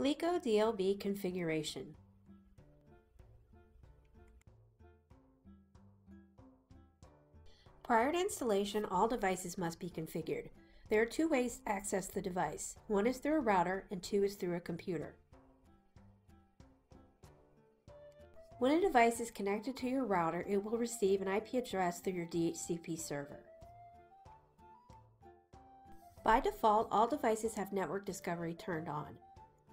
LigoDLB configuration. Prior to installation, all devices must be configured. There are two ways to access the device. One is through a router and two is through a computer. When a device is connected to your router, it will receive an IP address through your DHCP server. By default, all devices have Network Discovery turned on.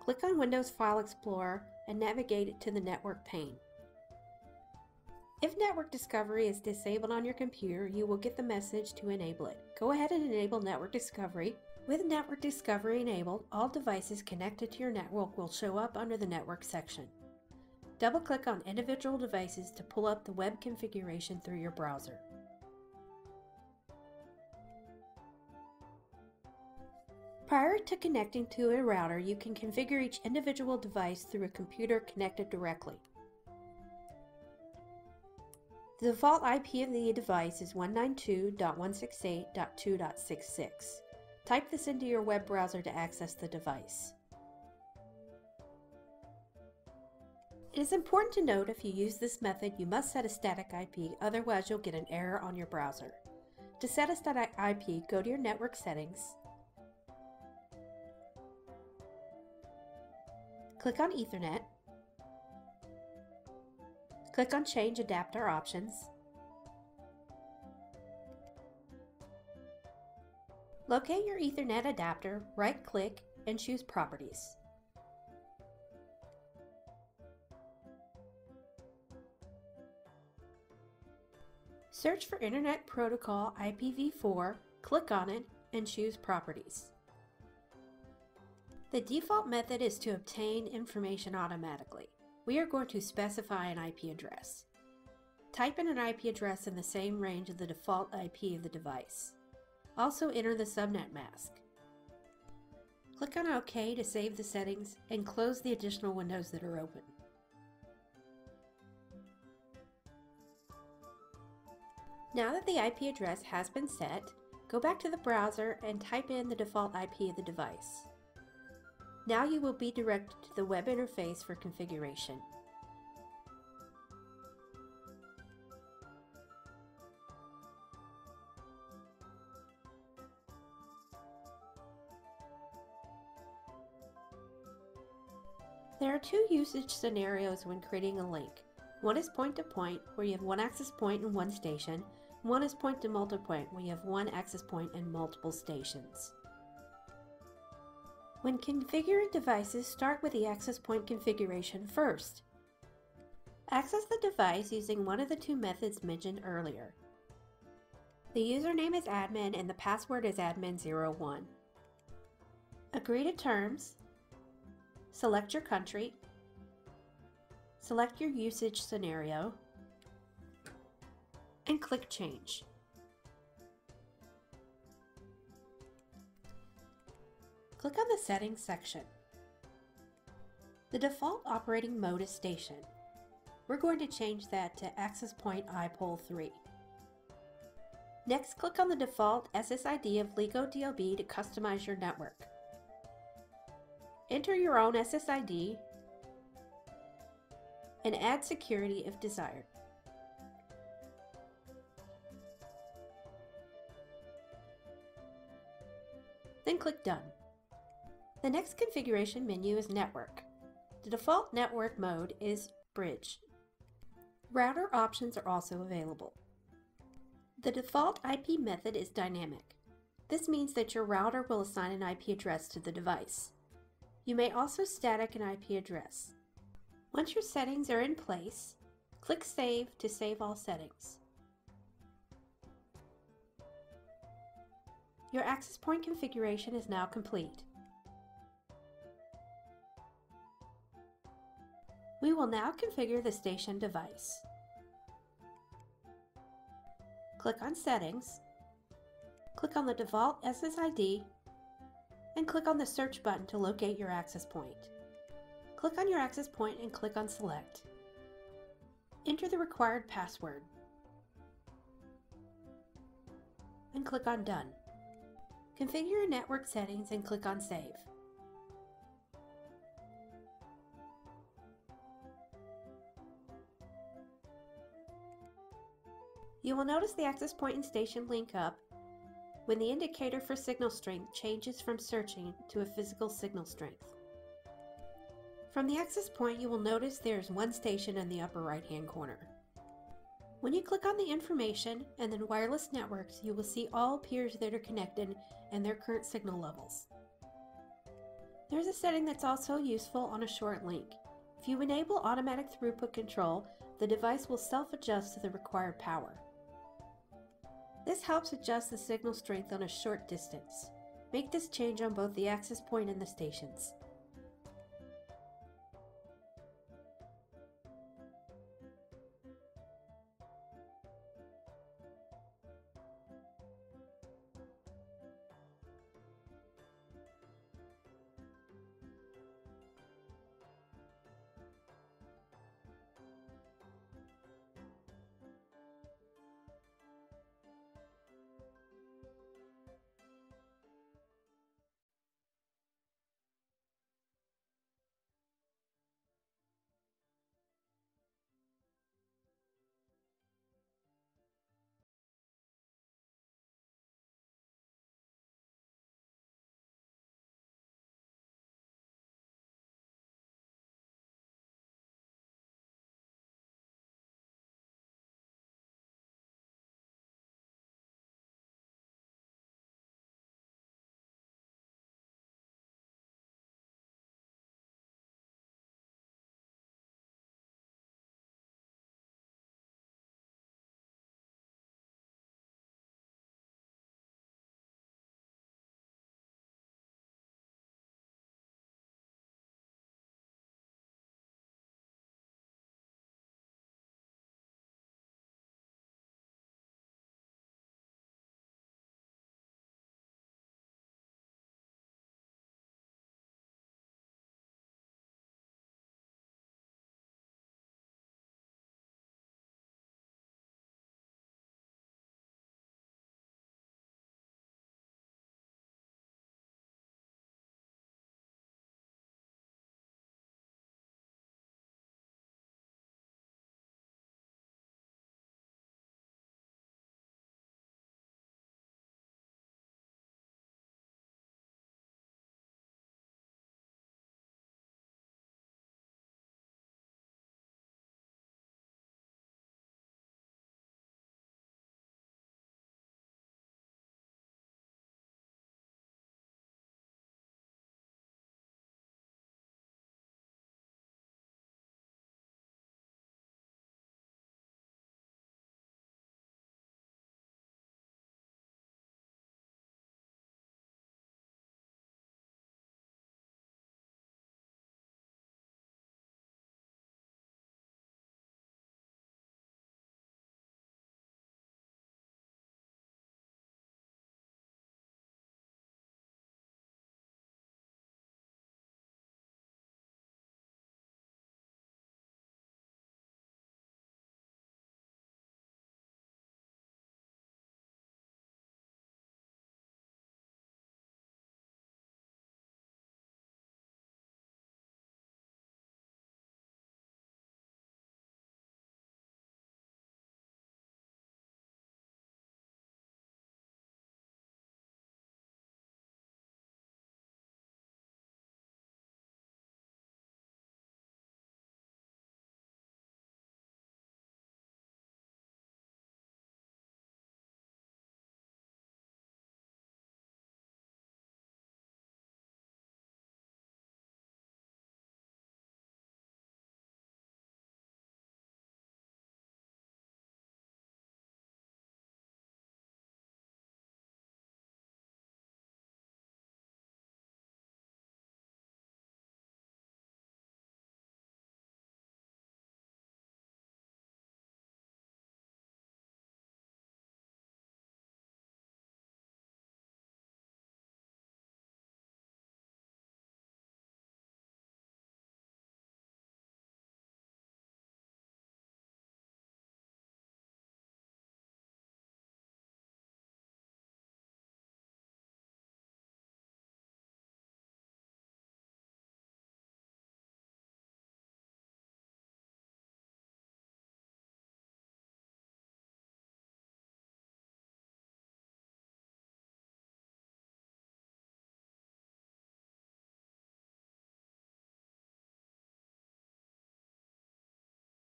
Click on Windows File Explorer and navigate to the Network pane. If Network Discovery is disabled on your computer, you will get the message to enable it. Go ahead and enable Network Discovery. With Network Discovery enabled, all devices connected to your network will show up under the Network section. Double-click on individual devices to pull up the web configuration through your browser. Prior to connecting to a router, you can configure each individual device through a computer connected directly. The default IP of the device is 192.168.2.66. Type this into your web browser to access the device. It is important to note if you use this method, you must set a static IP, otherwise you'll get an error on your browser. To set a static IP, go to your network settings, Click on Ethernet. Click on Change Adapter Options. Locate your Ethernet adapter, right-click, and choose Properties. Search for Internet Protocol IPv4, click on it, and choose Properties. The default method is to obtain information automatically. We are going to specify an IP address. Type in an IP address in the same range of the default IP of the device. Also enter the subnet mask. Click on OK to save the settings and close the additional windows that are open. Now that the IP address has been set, go back to the browser and type in the default IP of the device. Now you will be directed to the web interface for configuration. There are two usage scenarios when creating a link. One is point-to-point, -point, where you have one access point and one station. One is point-to-multipoint, where you have one access point and multiple stations. When configuring devices, start with the access point configuration first. Access the device using one of the two methods mentioned earlier. The username is admin and the password is admin01. Agree to terms. Select your country. Select your usage scenario. And click Change. Click on the Settings section. The default operating mode is Station. We're going to change that to Access Point iPoll 3. Next, click on the default SSID of LigoDLB to customize your network. Enter your own SSID and add security if desired. Then click Done. The next configuration menu is Network. The default network mode is Bridge. Router options are also available. The default IP method is dynamic. This means that your router will assign an IP address to the device. You may also static an IP address. Once your settings are in place, click Save to save all settings. Your access point configuration is now complete. We will now configure the station device. Click on Settings, click on the default SSID, and click on the search button to locate your access point. Click on your access point and click on Select. Enter the required password and click on Done. Configure your network settings and click on Save. You will notice the access point and station link up when the indicator for signal strength changes from searching to a physical signal strength. From the access point, you will notice there is one station in the upper right hand corner. When you click on the information and then wireless networks, you will see all peers that are connected and their current signal levels. There's a setting that's also useful on a short link. If you enable automatic throughput control, the device will self-adjust to the required power. This helps adjust the signal strength on a short distance. Make this change on both the access point and the stations.